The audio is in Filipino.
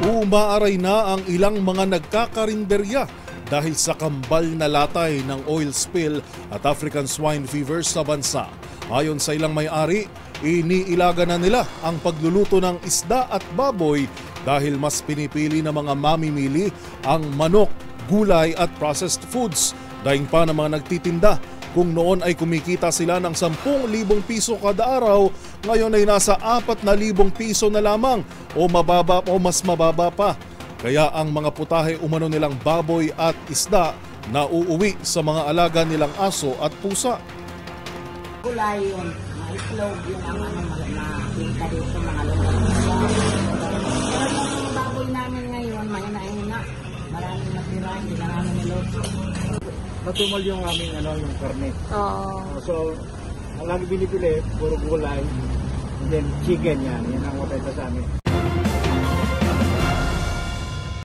Umaaray na ang ilang mga nagkakarinderya dahil sa kambal na latay ng oil spill at African swine fever sa bansa. Ayon sa ilang may-ari, iniilaga na nila ang pagluluto ng isda at baboy dahil mas pinipili ng mga mamimili ang manok, gulay at processed foods. Daing pa ng mga nagtitinda kung noon ay kumikita sila ng 10,000 piso kada araw, ngayon ay nasa 4,000 piso na lamang o mababa o mas mababa pa. Kaya ang mga putahe umano nilang baboy at isda na uuwi sa mga alaga nilang aso at pusa. Gulay yun, mga itlog, yun ang ano, mga makikita dito, mga. Pero yung baboy namin ngayon, mahina-hina. Maraming matira, hindi na namin niluto. Matumal yung aming ano, yung karne. Oo. So, ang lagi binibili, puro gulay, and then chicken yan. Yan ang matay sa amin.